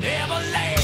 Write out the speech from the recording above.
never land.